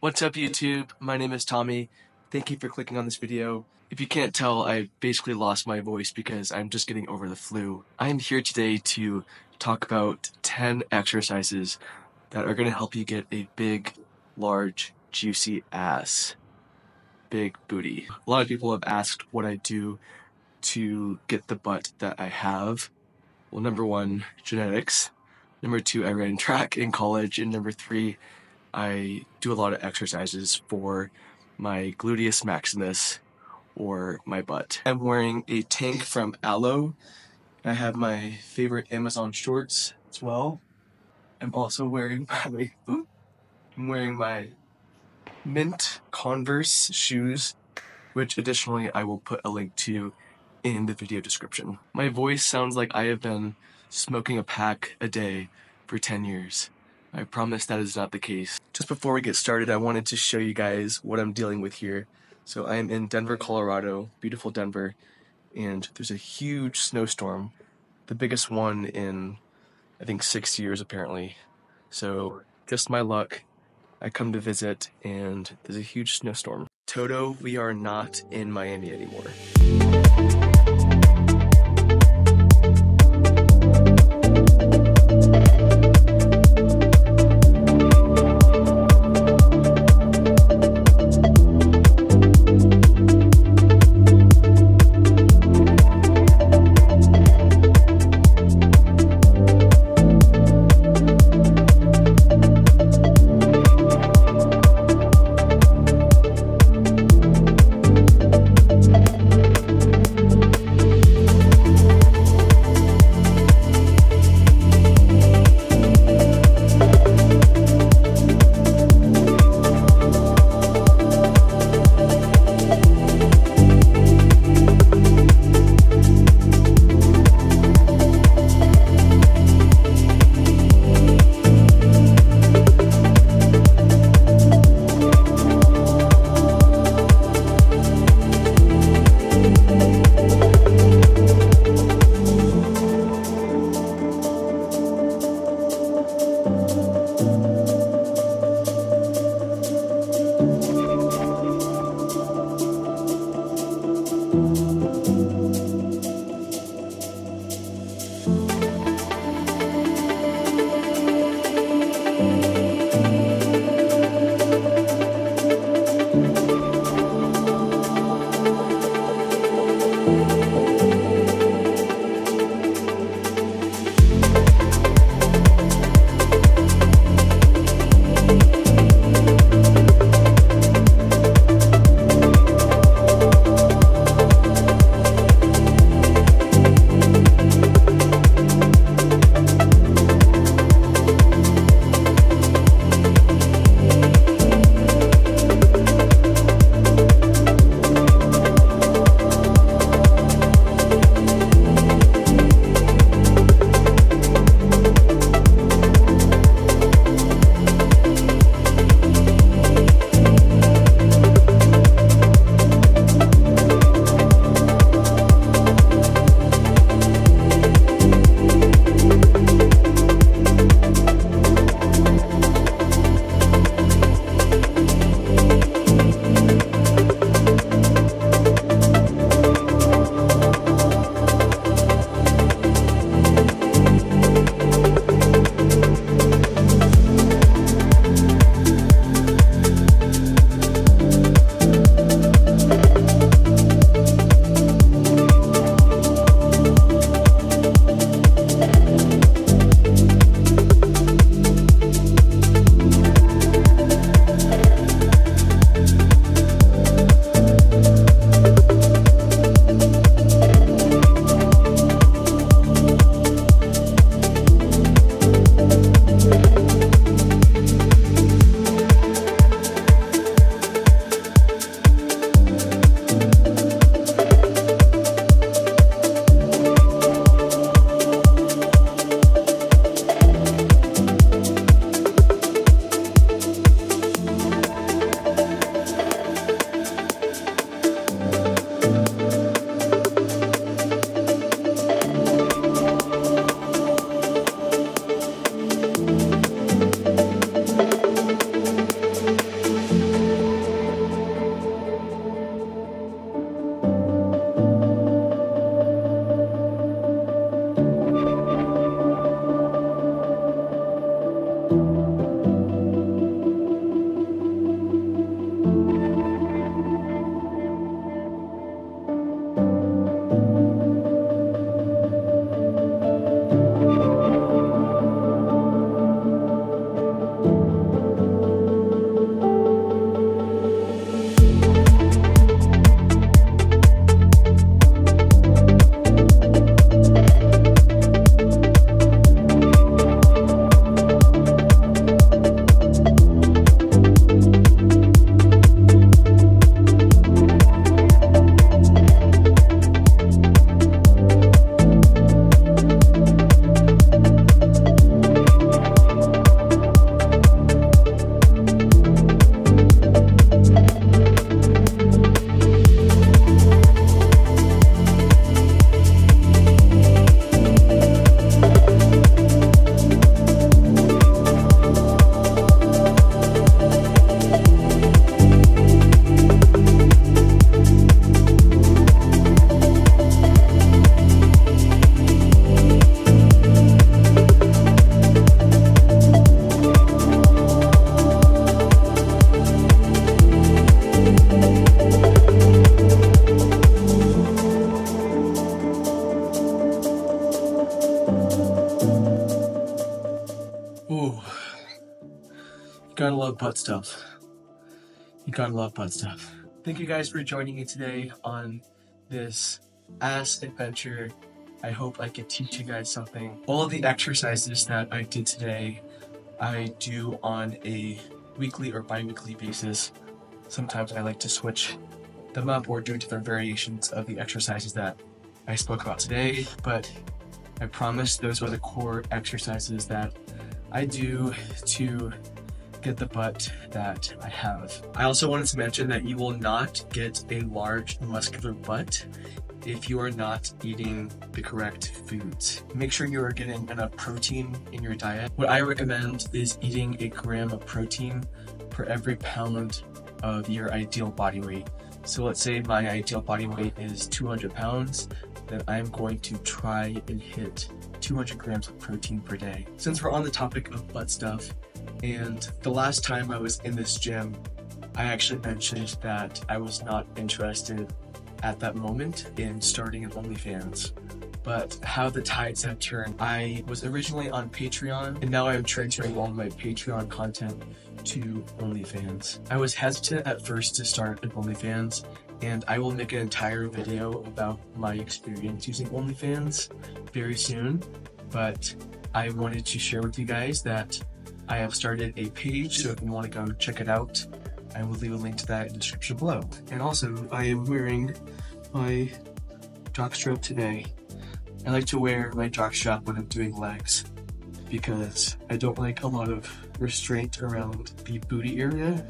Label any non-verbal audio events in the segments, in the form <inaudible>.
What's up YouTube? My name is Tommy. Thank you for clicking on this video. If you can't tell, I basically lost my voice because I'm just getting over the flu. I am here today to talk about 10 exercises that are going to help you get a big, large, juicy ass. Big booty. A lot of people have asked what I do to get the butt that I have. Well, number one, genetics. Number two, I ran track in college. And number three, I do a lot of exercises for my gluteus maximus or my butt. I'm wearing a tank from Alo. I have my favorite Amazon shorts as well. I'm also wearing <laughs> my I'm wearing my mint Converse shoes, which additionally I will put a link to in the video description. My voice sounds like I have been smoking a pack a day for 10 years. I promise that is not the case. Just before we get started, I wanted to show you guys what I'm dealing with here. So I am in Denver, Colorado, beautiful Denver, and there's a huge snowstorm, the biggest one in, I think, six years apparently. So just my luck, I come to visit and there's a huge snowstorm. Toto, we are not in Miami anymore. Butt stuff. You gotta love butt stuff. Thank you guys for joining me today on this ass adventure. I hope I could teach you guys something. All of the exercises that I did today, I do on a weekly or bi-weekly basis. Sometimes I like to switch them up or do different variations of the exercises that I spoke about today, but I promise those are the core exercises that I do to the butt that I have. I also wanted to mention that you will not get a large muscular butt if you are not eating the correct foods. Make sure you are getting enough protein in your diet. What I recommend is eating a gram of protein per every pound of your ideal body weight. So let's say my ideal body weight is 200 pounds, then I'm going to try and hit 200 grams of protein per day. Since we're on the topic of butt stuff, and the last time I was in this gym, I actually mentioned that I was not interested at that moment in starting an OnlyFans. But how the tides have turned, I was originally on Patreon and now I'm transferring all my Patreon content to OnlyFans. I was hesitant at first to start an OnlyFans and I will make an entire video about my experience using OnlyFans very soon. But I wanted to share with you guys that I have started a page, so if you want to go check it out, I will leave a link to that in the description below. And also, I am wearing my jockstrap today. I like to wear my jockstrap when I'm doing legs because I don't like a lot of restraint around the booty area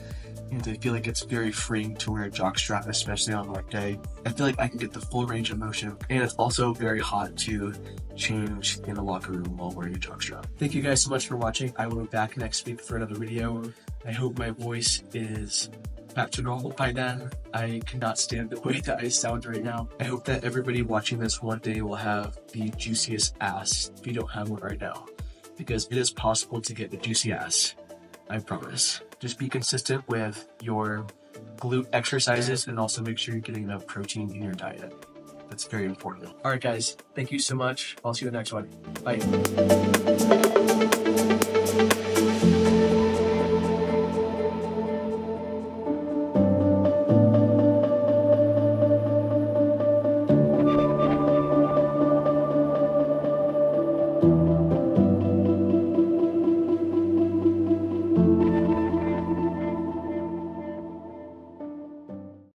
and I feel like it's very freeing to wear a jockstrap, especially on leg day. I feel like I can get the full range of motion, and it's also very hot to change in a locker room while wearing a jockstrap. Thank you guys so much for watching. I will be back next week for another video. I hope my voice is back to normal by then. I cannot stand the way that I sound right now. I hope that everybody watching this one day will have the juiciest ass if you don't have one right now. Because it is possible to get a juicy ass. I promise. Just be consistent with your glute exercises and also make sure you're getting enough protein in your diet. That's very important. All right, guys. Thank you so much. I'll see you in the next one. Bye.